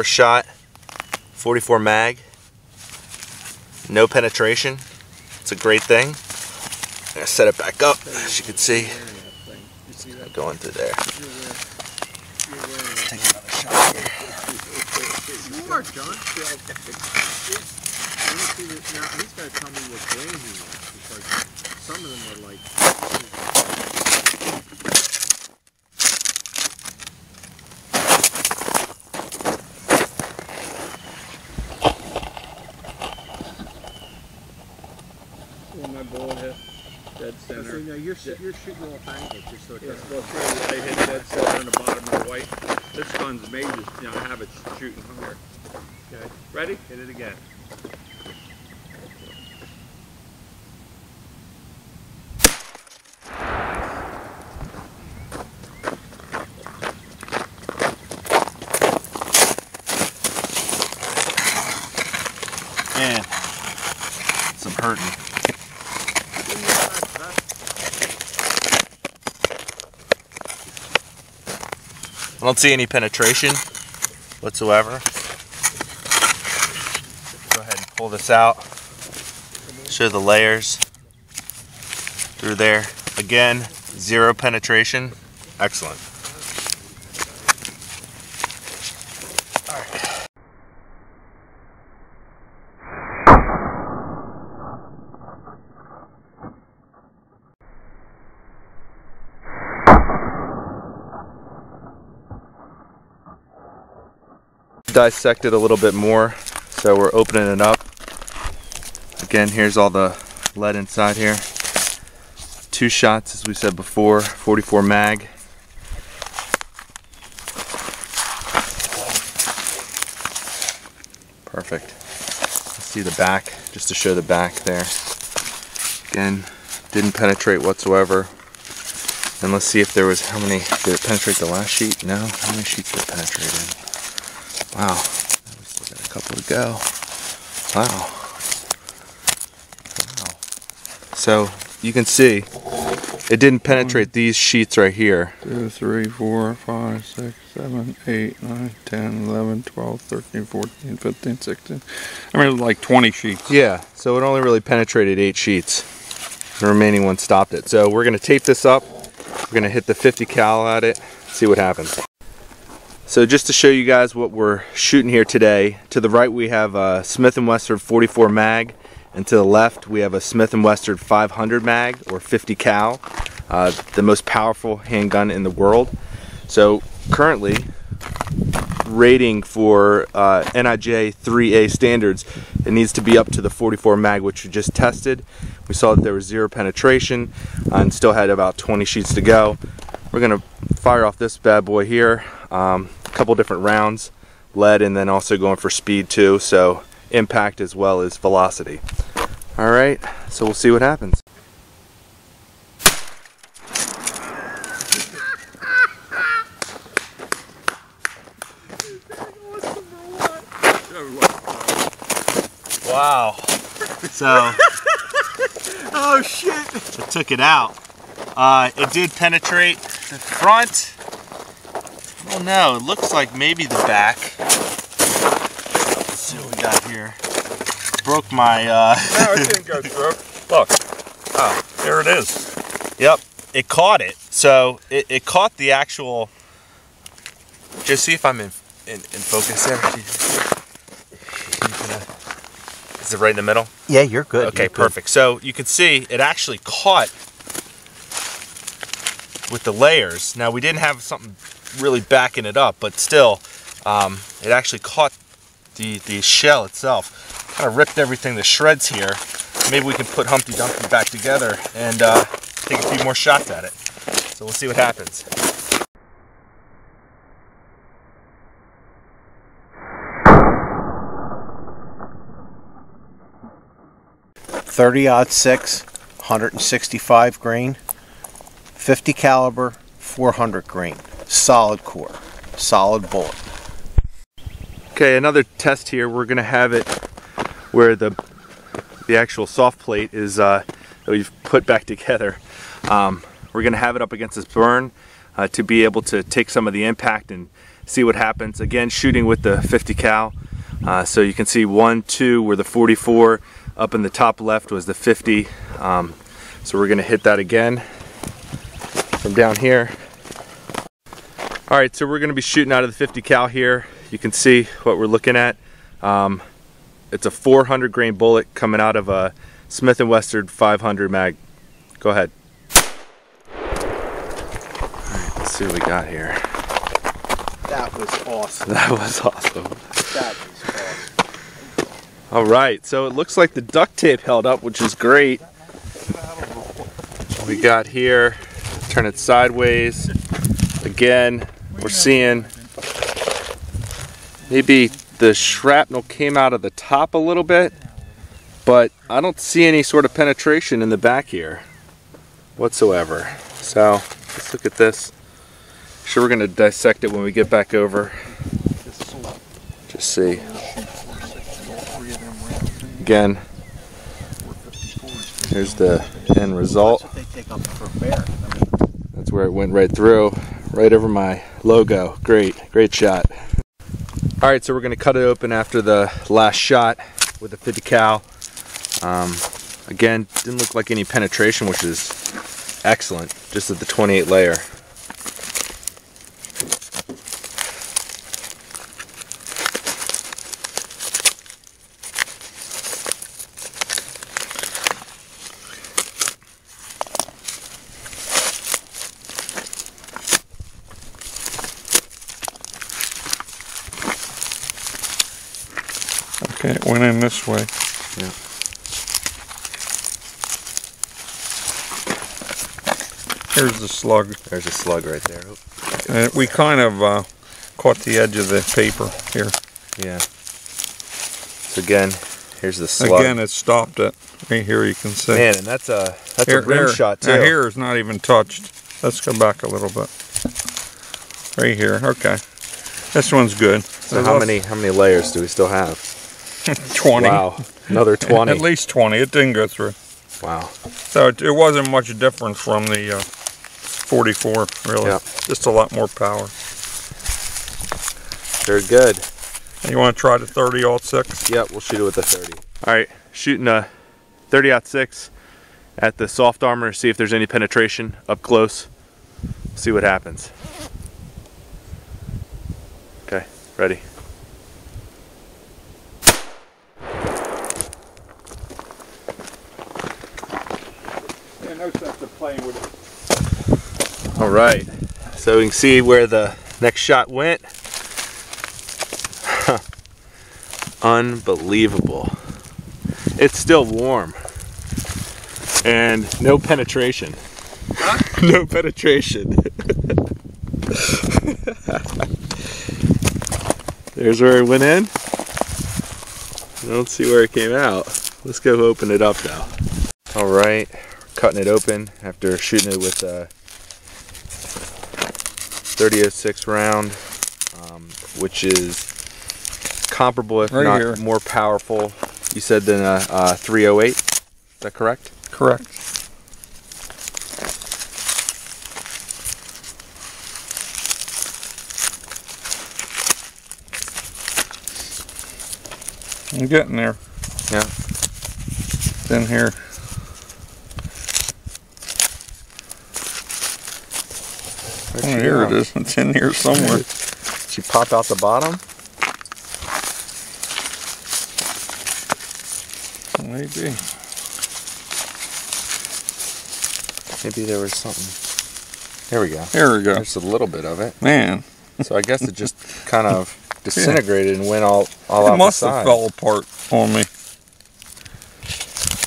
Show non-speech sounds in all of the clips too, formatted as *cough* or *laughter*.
First shot, 44 mag. No penetration. It's a greght thing. I'm gonna set it back up, as you can see. Going through there. Take another shot here. More, John. Now he's got to tell me what grain he wants because some of them are like. When my ball hit dead So, center. you know, you're, sh- you're shooting off angle just so it Yeah, doesn't. well, sure, I hit dead center on the bottom of the white. This gun's made to, you know, I have it shooting higher. Okay, ready? Hit it again. Man, some hurting. I don't see any penetration whatsoever. Go ahead and pull this out. Show the layers through there. Again, zero penetration. Excellent. Dissect it a little bit more. So we're opening it up. Again, here's all the lead inside here. Two shots, as we said before, 44 mag. Perfect. Let's see the back, just to show the back there. Again, didn't penetrate whatsoever. And let's see if there was, how many, did it penetrate the last sheet? No, how many sheets did it penetrate in? Wow, we still got a couple to go. Wow. Wow. So you can see it didn't penetrate these sheets right here. Two, three, four, five, six, seven, eight, nine, ten, eleven, twelve, thirteen, fourteen, fifteen, sixteen. I mean, like 20 sheets. Yeah, so it only really penetrated eight sheets. The remaining one stopped it. So we're gonna tape this up. We're gonna hit the 50 cal at it, see what happens. So just to show you guys what we're shooting here today, to the right we have a Smith & Wesson 44 mag, and to the left we have a Smith & Wesson 500 mag, or 50 cal, uh, the most powerful handgun in the world. So currently, rating for uh, NIJ 3A standards, it needs to be up to the 44 mag, which we just tested. We saw that there was zero penetration and still had about 20 sheets to go. We're gonna fire off this bad boy here. Um, couple different rounds, lead, and then also going for speed too. So impact as well as velocity. All right, so we'll see what happens. Wow. So *laughs* Oh shit! I took it out. Uh, it did penetrate the front. I don't. It looks like maybe the back. Let's see what we got here. Broke my. Uh, No, it *laughs* didn't go through. Look. Oh, there it is. yep. It caught it. So it, it caught the actual. Just see if I'm in in, in focus there. Is it right in the middle? Yeah, you're good. Okay, you're good. perfect. So you can see it actually caught with the layers. Now we didn't have something really backing it up, but still, um, it actually caught the the shell itself. Kind of ripped everything to shreds here. Maybe we can put Humpty Dumpty back together and uh, take a few more shots at it. So we'll see what happens. Thirty aught six, 165 grain, 50 caliber, 400 grain. Solid core, solid bullet. Okay, another test here. We're gonna have it where the the actual soft plate is uh, that we've put back together. Um, we're gonna have it up against this berm uh, to be able to take some of the impact and see what happens. Again, shooting with the 50 cal. Uh, so you can see one, two were the 44. Up in the top left was the 50. Um, so we're gonna hit that again from down here. All right, so we're gonna be shooting out of the 50 cal here. You can see what we're looking at. Um, it's a 400 grain bullet coming out of a Smith & Wesson 500 mag. Go ahead. All right, let's see what we got here. That was awesome. *laughs* That was awesome. That was awesome. All right, so it looks like the duct tape held up, which is great. We got here, turn it sideways. Again, we're seeing maybe the shrapnel came out of the top a little bit, but I don't see any sort of penetration in the back here whatsoever. So let's look at this. Sure, we're gonna dissect it when we get back over. Just see. Again, here's the end result. That's where it went right through, right over my logo. Great, great shot. All right, so we're gonna cut it open after the last shot with the 50 cal. Um, again, didn't look like any penetration, which is excellent, just at the 28 layer. Okay, it went in this way. Yeah. Here's the slug. There's a slug right there. Oh, Uh, we kind of uh, caught the edge of the paper here. yeah. So again, here's the slug. Again, it stopped it. Right here you can see. Man, and that's a that's here, a rim shot too. Now here is not even touched. Let's go back a little bit. Right here. Okay. This one's good. So how many how many layers do we still have? 20. Wow, another *laughs* 20. At least 20. It didn't go through. Wow. So it, it wasn't much different from the uh, 44, really. Yeah. Just a lot more power. Very good. You want to try the 30 aught 6? Yep, we'll shoot it with the 30. All right, shooting a 30 aught 6 at the soft armor, see if there's any penetration up close. See what happens. Okay, ready. Yeah, no sense of playing with it. All right, so we can see where the next shot went. *laughs* Unbelievable. It's still warm. And no penetration. *laughs* no penetration. *laughs* There's where it went in. I don't see where it came out. Let's go open it up now. All right, cutting it open after shooting it with a 3006 round, um, which is comparable, if Right not here. more powerful, you said, than a, a 308. Is that correct? Correct. I'm getting there. Yeah. It's in here. Where'd Oh, here it is. It's in here somewhere. Did she pop out the bottom? Maybe. Maybe there was something. There we go. There we go. There's a little bit of it. Man, So I guess it just kind of *laughs* disintegrated and went all, all it out must have fell apart on me.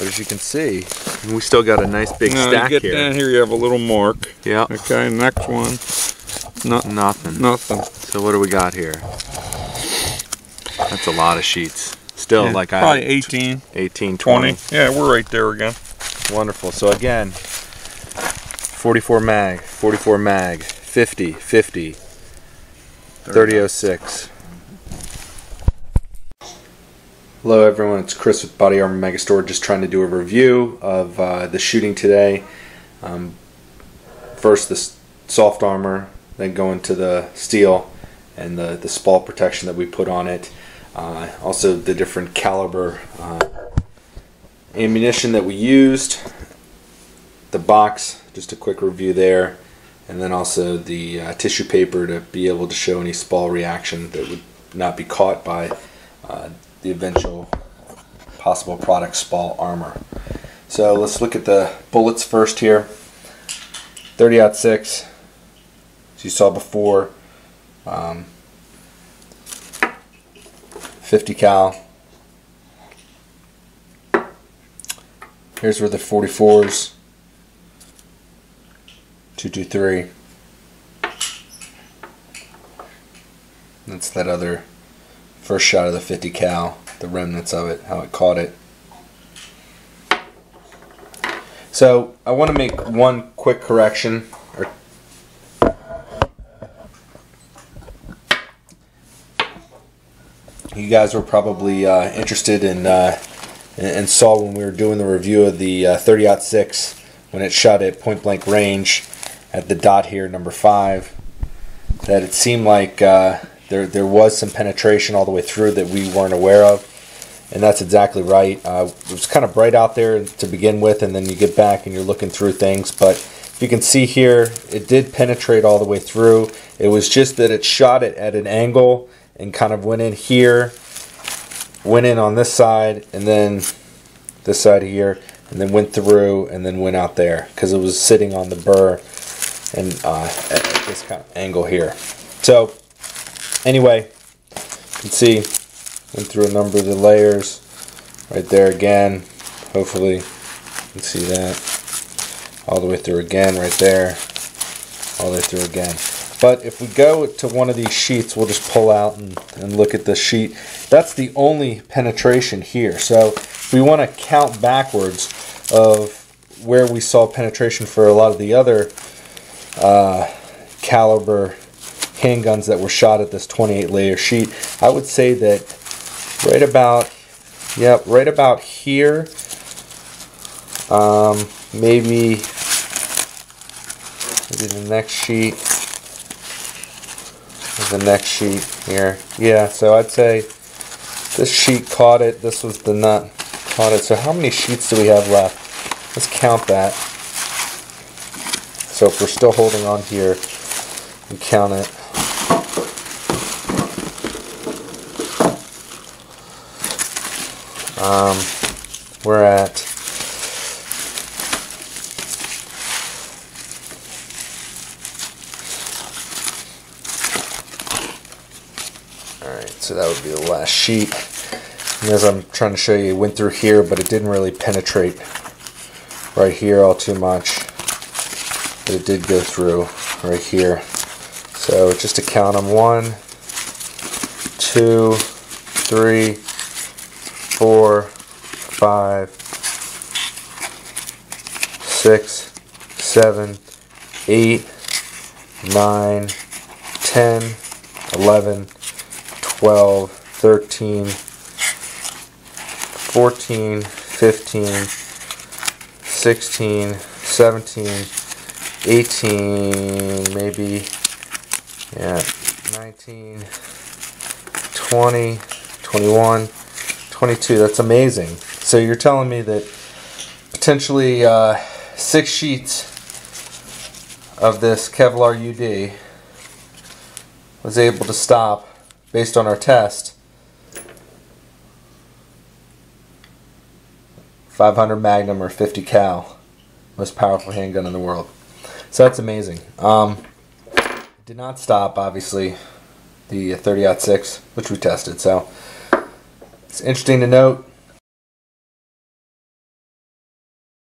But as you can see, we still got a nice big now stack you get here. down here, you have a little mark. Yeah. Okay, next one. No, Nothing. nothing. So what do we got here? That's a lot of sheets. Still Yeah, like I probably 18, 18, 20. 20. Yeah, we're right there again. Wonderful. So again, 44 mag, 44 mag, 50, 50, 3006. Hello everyone, it's Chris with Body Armor Megastore just trying to do a review of uh, the shooting today. Um, first the soft armor, then going to the steel, and the, the spall protection that we put on it. Uh, also the different caliber uh, ammunition that we used. The box, just a quick review there. And then also the uh, tissue paper to be able to show any spall reaction that would not be caught by uh, the eventual possible product spall armor. So let's look at the bullets first here. 30 6, as you saw before, um, 50 cal. Here's where the 44s, 223. That's that other first shot of the 50 cal, the remnants of it, how it caught it. So I want to make one quick correction. You guys were probably uh, interested in uh, and saw when we were doing the review of the uh, 30 6 when it shot at point blank range at the dot here, number five, that it seemed like uh, there there was some penetration all the way through that we weren't aware of and that's exactly right. Uh, it was kind of bright out there to begin with, and then you get back and you're looking through things. But if you can see here, it did penetrate all the way through. It was just that it shot it at an angle and kind of went in here, went in on this side, and then this side here, and then went through and then went out there because it was sitting on the berm and uh, at this kind of angle here. So anyway, you can see Went through a number of the layers. Right there again. Hopefully you can see that. All the way through again right there. All the way through again. But if we go to one of these sheets, we'll just pull out and, and look at the sheet. That's the only penetration here. So if we want to count backwards of where we saw penetration for a lot of the other uh, caliber handguns that were shot at this 28 layer sheet, I would say that right about, yep, right about here. Um, maybe, maybe the next sheet, the next sheet here. Yeah, so I'd say this sheet caught it. This was the nut caught it. So how many sheets do we have left? Let's count that. So if we're still holding on here, we count it. Um, we're at Alright, so that would be the last sheet. And as I'm trying to show you, it went through here, but it didn't really penetrate right here all too much. But it did go through right here. So just to count them, one, two, three, four, five, six, seven, eight, nine, ten, eleven, twelve, thirteen, fourteen, fifteen, sixteen, seventeen, eighteen, maybe, yeah, nineteen, twenty, twenty-one. 22. That's amazing. So you're telling me that potentially uh, six sheets of this Kevlar UD was able to stop, based on our test, 500 Magnum or 50 cal, most powerful handgun in the world. So that's amazing. Um, did not stop, obviously, the 30 6, which we tested. So it's interesting to note